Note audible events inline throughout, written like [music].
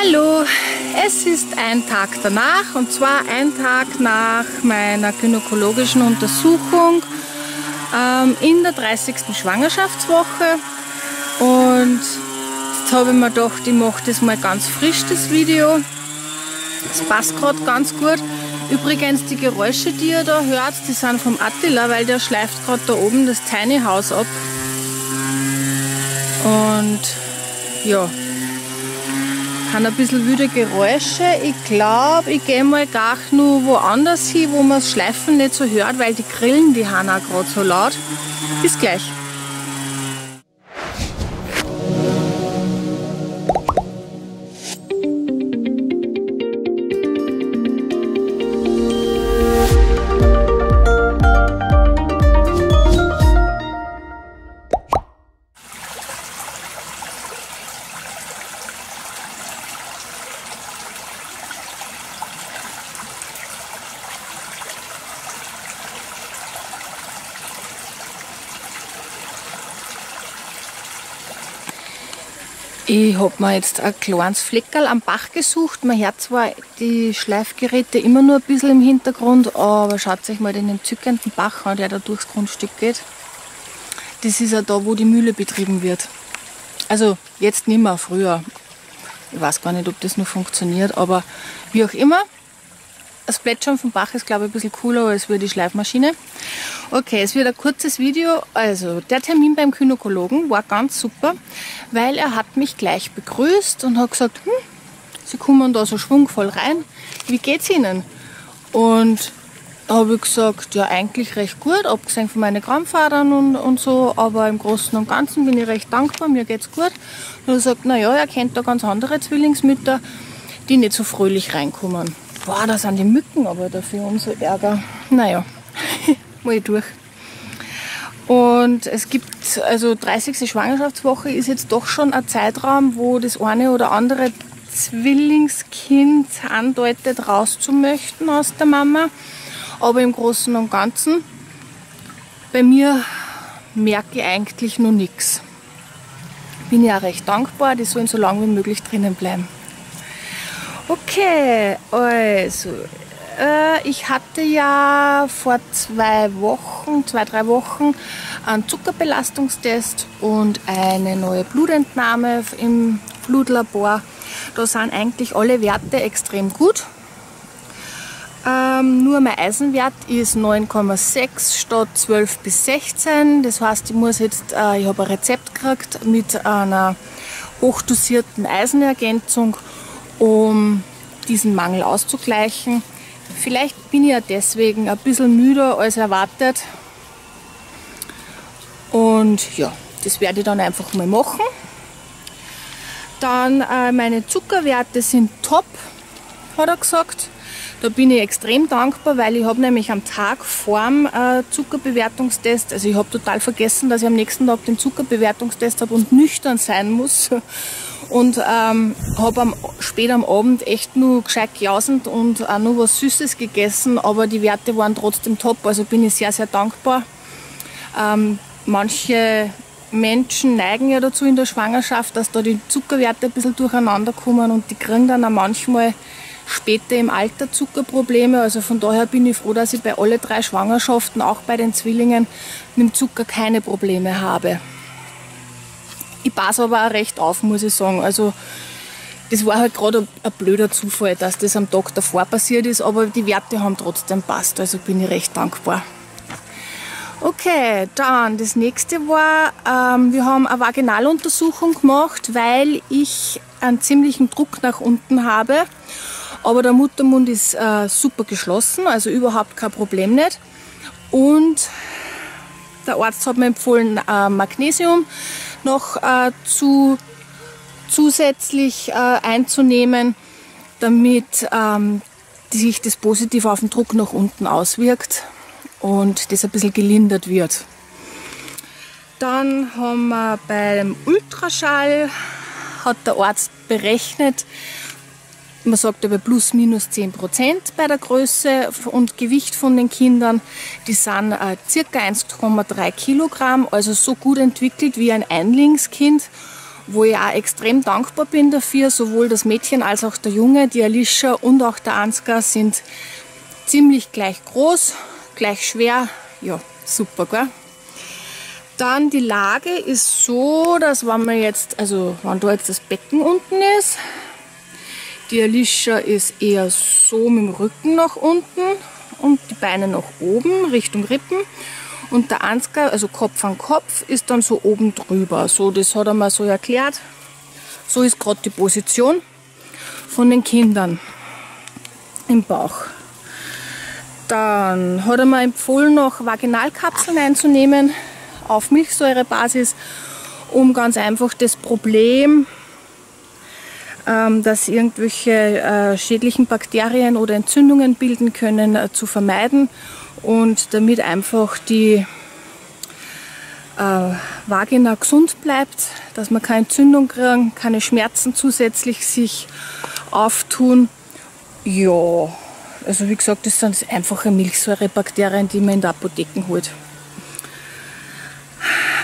Hallo, es ist ein Tag danach und zwar ein Tag nach meiner gynäkologischen Untersuchung ähm, in der 30. Schwangerschaftswoche und jetzt habe ich mir gedacht, ich mache das mal ganz frisch, das Video. Das passt gerade ganz gut. Übrigens, die Geräusche, die ihr da hört, die sind vom Attila, weil der schleift gerade da oben das Tiny House ab. Und ja, haben ein bisschen wüde Geräusche. Ich glaube, ich gehe mal gar nur woanders hin, wo man das Schleifen nicht so hört, weil die Grillen, die haben auch gerade so laut. Bis gleich. Ich habe mir jetzt ein kleines Fleckerl am Bach gesucht. Man hört zwar die Schleifgeräte immer nur ein bisschen im Hintergrund, aber schaut euch mal den entzückenden Bach an, der da durchs Grundstück geht. Das ist ja da, wo die Mühle betrieben wird. Also jetzt nicht mehr, früher. Ich weiß gar nicht, ob das noch funktioniert, aber wie auch immer, das Plätschern vom Bach ist, glaube ich, ein bisschen cooler als wie die Schleifmaschine. Okay, es wird ein kurzes Video. Also, der Termin beim Gynäkologen war ganz super, weil er hat mich gleich begrüßt und hat gesagt, hm, Sie kommen da so schwungvoll rein. Wie geht's Ihnen? Und da habe ich gesagt, ja, eigentlich recht gut, abgesehen von meinen Krampfadern und, und so, aber im Großen und Ganzen bin ich recht dankbar, mir geht's gut. Und er sagt, naja, er kennt da ganz andere Zwillingsmütter, die nicht so fröhlich reinkommen. Boah, da sind die Mücken aber dafür umso ärger. Naja, [laughs] mal durch. Und es gibt, also 30. Schwangerschaftswoche ist jetzt doch schon ein Zeitraum, wo das eine oder andere Zwillingskind andeutet, raus zu möchten aus der Mama. Aber im Großen und Ganzen, bei mir merke ich eigentlich noch nichts. Bin ja recht dankbar, die sollen so lange wie möglich drinnen bleiben. Okay, also äh, ich hatte ja vor zwei Wochen, zwei, drei Wochen einen Zuckerbelastungstest und eine neue Blutentnahme im Blutlabor. Da sind eigentlich alle Werte extrem gut. Ähm, nur mein Eisenwert ist 9,6 statt 12 bis 16. Das heißt, ich muss jetzt, äh, ich habe ein Rezept gekriegt mit einer hochdosierten Eisenergänzung um diesen Mangel auszugleichen. Vielleicht bin ich ja deswegen ein bisschen müder als erwartet. Und ja, das werde ich dann einfach mal machen. Dann äh, meine Zuckerwerte sind top, hat er gesagt. Da bin ich extrem dankbar, weil ich habe nämlich am Tag vorm äh, Zuckerbewertungstest, also ich habe total vergessen, dass ich am nächsten Tag den Zuckerbewertungstest habe und nüchtern sein muss und ähm, habe am, spät am Abend echt nur gescheit gejausend und auch nur was Süßes gegessen, aber die Werte waren trotzdem top, also bin ich sehr, sehr dankbar. Ähm, manche Menschen neigen ja dazu in der Schwangerschaft, dass da die Zuckerwerte ein bisschen durcheinander kommen und die kriegen dann auch manchmal später im Alter Zuckerprobleme. Also von daher bin ich froh, dass ich bei alle drei Schwangerschaften, auch bei den Zwillingen, mit dem Zucker keine Probleme habe. Ich passe aber auch recht auf, muss ich sagen. Also das war halt gerade ein blöder Zufall, dass das am Tag davor passiert ist, aber die Werte haben trotzdem passt, also bin ich recht dankbar. Okay, dann das nächste war, ähm, wir haben eine Vaginaluntersuchung gemacht, weil ich einen ziemlichen Druck nach unten habe. Aber der Muttermund ist äh, super geschlossen, also überhaupt kein Problem nicht. Und der Arzt hat mir empfohlen, äh, Magnesium noch äh, zu, zusätzlich äh, einzunehmen, damit ähm, sich das positiv auf den Druck nach unten auswirkt und das ein bisschen gelindert wird. Dann haben wir beim Ultraschall, hat der Arzt berechnet, man sagt aber plus minus 10 Prozent bei der Größe und Gewicht von den Kindern. Die sind äh, circa 1,3 Kilogramm, also so gut entwickelt wie ein Einlingskind. wo ich auch extrem dankbar bin dafür. Sowohl das Mädchen als auch der Junge, die Alicia und auch der Ansgar sind ziemlich gleich groß, gleich schwer. Ja, super, gell? Dann die Lage ist so, dass wenn man jetzt, also wenn da jetzt das Becken unten ist, die Alicia ist eher so mit dem Rücken nach unten und die Beine nach oben Richtung Rippen. Und der Ansgar, also Kopf an Kopf, ist dann so oben drüber. So, das hat er mir so erklärt. So ist gerade die Position von den Kindern im Bauch. Dann hat er mir empfohlen, noch Vaginalkapseln einzunehmen auf Milchsäurebasis, um ganz einfach das Problem, dass irgendwelche äh, schädlichen Bakterien oder Entzündungen bilden können, äh, zu vermeiden und damit einfach die äh, Vagina gesund bleibt, dass man keine Entzündung kriegen, keine Schmerzen zusätzlich sich auftun. Ja, also wie gesagt, das sind einfache Milchsäurebakterien, die man in der Apotheke holt.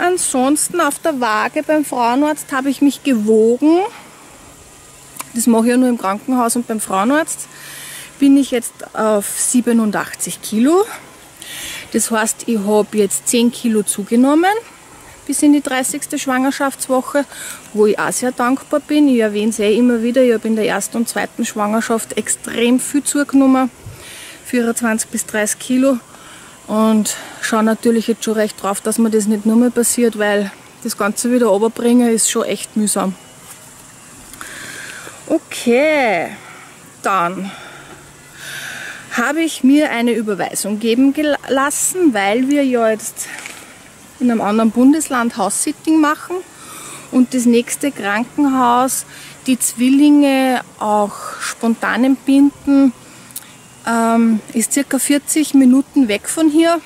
Ansonsten auf der Waage beim Frauenarzt habe ich mich gewogen. Das mache ich ja nur im Krankenhaus und beim Frauenarzt bin ich jetzt auf 87 Kilo. Das heißt, ich habe jetzt 10 Kilo zugenommen bis in die 30. Schwangerschaftswoche, wo ich auch sehr dankbar bin. Ich erwähne es eh immer wieder, ich habe in der ersten und zweiten Schwangerschaft extrem viel zugenommen, 24 bis 30 Kilo. Und schaue natürlich jetzt schon recht drauf, dass mir das nicht nur mehr passiert, weil das Ganze wieder runterbringen ist schon echt mühsam. Okay, dann habe ich mir eine Überweisung geben gelassen, weil wir ja jetzt in einem anderen Bundesland House-Sitting machen und das nächste Krankenhaus die Zwillinge auch spontan entbinden, ähm, ist circa 40 Minuten weg von hier.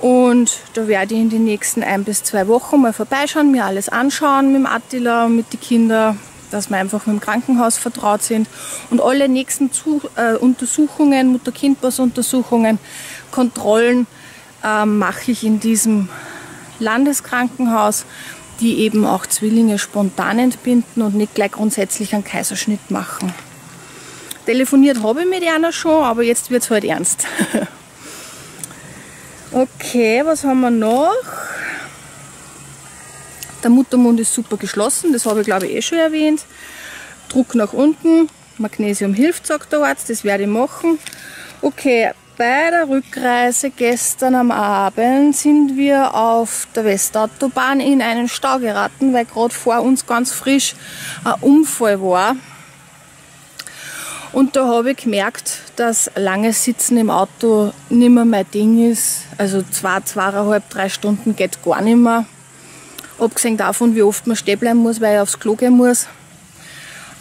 Und da werde ich in den nächsten ein bis zwei Wochen mal vorbeischauen, mir alles anschauen mit dem Attila und mit den Kindern, dass wir einfach mit dem Krankenhaus vertraut sind. Und alle nächsten Zu äh, Untersuchungen, Mutter-Kind-Pass-Untersuchungen, Kontrollen äh, mache ich in diesem Landeskrankenhaus, die eben auch Zwillinge spontan entbinden und nicht gleich grundsätzlich einen Kaiserschnitt machen. Telefoniert habe ich mit einer schon, aber jetzt wird es halt ernst. [laughs] okay, was haben wir noch? Der Muttermund ist super geschlossen, das habe ich glaube ich eh schon erwähnt. Druck nach unten, Magnesium hilft, sagt der Arzt, das werde ich machen. Okay, bei der Rückreise gestern am Abend sind wir auf der Westautobahn in einen Stau geraten, weil gerade vor uns ganz frisch ein Unfall war. Und da habe ich gemerkt, dass langes Sitzen im Auto nicht mehr mein Ding ist. Also zwei, zweieinhalb, drei Stunden geht gar nicht mehr. Abgesehen davon, wie oft man stehen bleiben muss, weil ich aufs Klo gehen muss.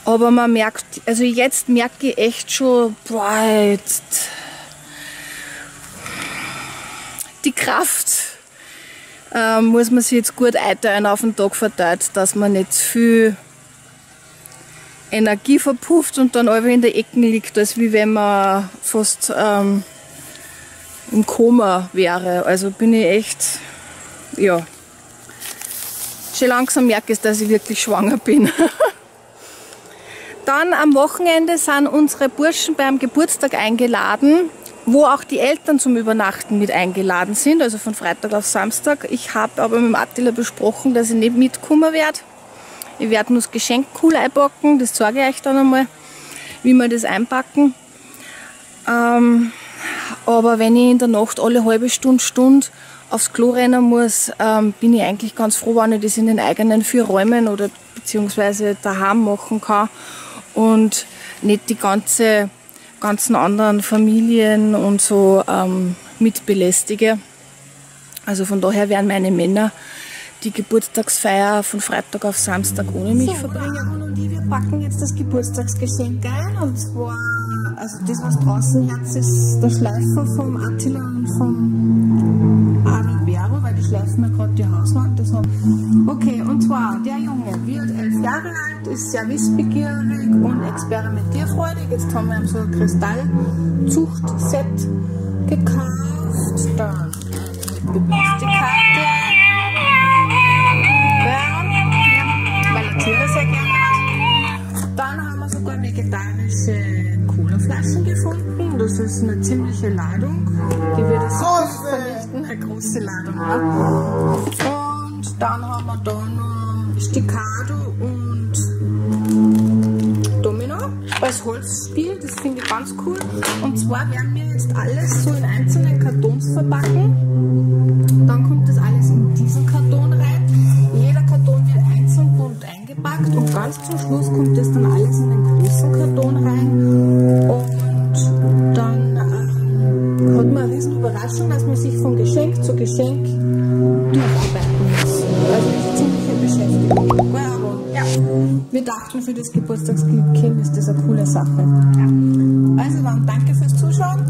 Aber man merkt, also jetzt merke ich echt schon, boah, jetzt die Kraft äh, muss man sich jetzt gut einteilen auf den Tag verteilt, dass man nicht zu viel Energie verpufft und dann einfach in der Ecken liegt, als wie wenn man fast ähm, im Koma wäre. Also bin ich echt, ja, schon langsam merke ich, dass ich wirklich schwanger bin. dann am Wochenende sind unsere Burschen beim Geburtstag eingeladen, wo auch die Eltern zum Übernachten mit eingeladen sind, also von Freitag auf Samstag. Ich habe aber mit Attila besprochen, dass ich nicht mitkommen werde ich werde nur das Geschenk cool einpacken, das zeige ich euch dann einmal, wie wir das einpacken. Ähm, aber wenn ich in der Nacht alle halbe Stunde, Stunde aufs Klo rennen muss, ähm, bin ich eigentlich ganz froh, wenn ich das in den eigenen vier Räumen oder beziehungsweise daheim machen kann und nicht die ganze, ganzen anderen Familien und so ähm, mitbelästige. Also von daher werden meine Männer die Geburtstagsfeier von Freitag auf Samstag ohne mich so, verbringen. Und wir packen jetzt das Geburtstagsgeschenk ein und zwar, also das was draußen jetzt ist der Schleifer vom Attila und vom läuft mir gerade die Hauswand. Das war okay, und zwar der Junge wird elf Jahre alt, ist sehr wissbegierig und experimentierfreudig. Jetzt haben wir ihm so ein Kristallzuchtset gekauft. Dann die Karte. Ja, weil er Tiere sehr gerne hat. Dann haben wir sogar vegetarische Colaflaschen gefunden. Das ist eine ziemliche Ladung. Die wird jetzt eine große Ladung. Und dann haben wir da noch Staccato und Domino als Holzspiel. Das finde ich ganz cool. Und zwar werden wir jetzt alles so in einzelnen Kartons verpacken. Dann kommt das alles in diesen Karton rein. Jeder Karton wird einzeln bunt eingepackt und ganz zum Schluss kommt das dann alles in den großen Karton rein. Geschenk durcharbeiten muss. Also das ist ziemliche Beschäftigung. Aber ja, wir dachten für das Geburtstagskind ist das eine coole Sache. Ja. Also dann danke fürs Zuschauen.